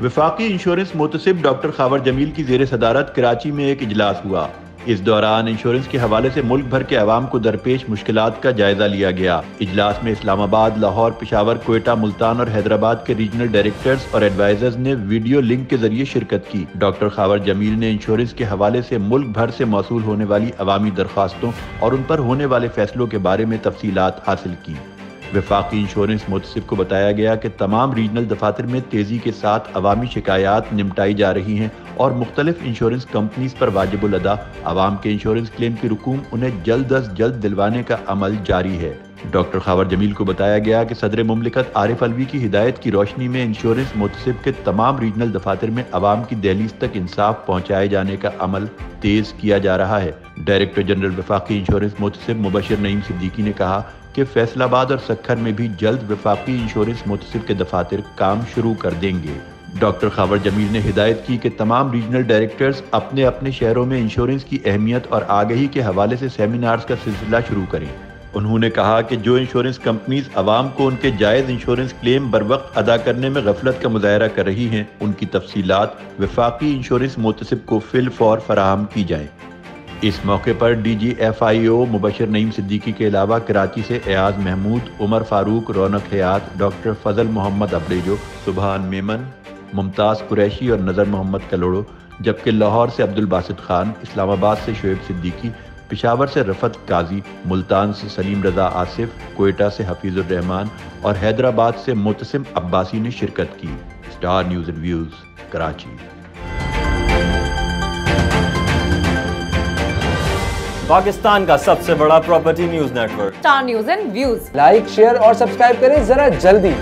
विफाकी insurance मुतसिब doctor Khawar Jameel की जेर सदारत कराची में एक इजलास हुआ। इस दौरान इंश्योरेंस के हवाले से मुल्क भर के अवाम को दरपेश मुश्किल का जायजा लिया गया। इजलास में इस्लामाबाद, लाहौर, पिशावर, कोयटा, मुल्तान और हैदराबाद के रीजनल डायरेक्टर्स और एडवाइजर्स ने वीडियो लिंक के ज़रिए शिरकत की। डॉक्टर खावर जमील ने इंश्योरेंस के हवाले से मुल्क भर से मौसू होने वाली अवामी दरखास्तों और उन पर होने वाले फैसलों के बारे में तफसीलात हासिल की। विफाकी इंश्योरेंस मुतसिब को बताया गया कि तमाम रीजनल दफातर में तेज़ी के साथ अवामी शिकायत निपटाई जा रही हैं और मुख्तलिफ़ इंश्योरेंस कंपनीज़ पर वाजिबुल अदा। आवाम के इंश्योरेंस क्लेम की रुकूम उन्हें जल्द अज जल्द दिलवाने का अमल जारी है। डॉक्टर खावर जमील को बताया गया कि सदर ममलिकत आरिफ अलवी की हिदायत की रोशनी में इंश्योरेंस मुतसिब के तमाम रीजनल दफातर में आवाम की दहलीज तक इंसाफ पहुँचाए जाने का अमल तेज किया जा रहा है। डायरेक्टर जनरल विफाकी इंश्योरेंस मुतसिब मुबशर नईम सिद्दीकी ने कहा कि फैसलाबाद और सखर में भी जल्द विफाकी इंश्योरेंस मुतसिब के दफातर काम शुरू कर देंगे। डॉक्टर खावर जमील ने हिदायत की कि तमाम रीजनल डायरेक्टर्स अपने अपने शहरों में इंश्योरेंस की अहमियत और आगही के हवाले से सेमिनार्स का सिलसिला शुरू करें। उन्होंने कहा कि जो इंश्योरेंस कंपनीज़ आवाम को उनके जायज़ इंश्योरेंस क्लेम बर वक्त अदा करने में गफलत का मुजाहरा कर रही हैं, उनकी तफसीलात विफाकी इंश्योरेंस मुतसिब को फिल फॉर फराहम की जाएँ। इस मौके पर D G F I O Mubashar Naeem Siddiqui के अलावा कराची से एयाज महमूद, उमर फारूक, रौनक हयात, डॉक्टर फजल मोहम्मद अबरेजो सुबहान मेमन, मुमताज़ कुरैशी और नज़र मोहम्मद कलोड़ो, जबकि लाहौर से अब्दुल बासित खान, इस्लामाबाद से शुएब सिद्दीकी, पिशावर से रफत काजी, मुल्तान से सलीम रजा आसिफ, कोयटा से हफीज़ुररहमान और हैदराबाद से मुतसिम अब्बासी ने शिरकत की। Star News reviews Karachi. Pakistan का सबसे बड़ा property news network. Star News and views. Like share और सब्सक्राइब करें जरा जल्दी।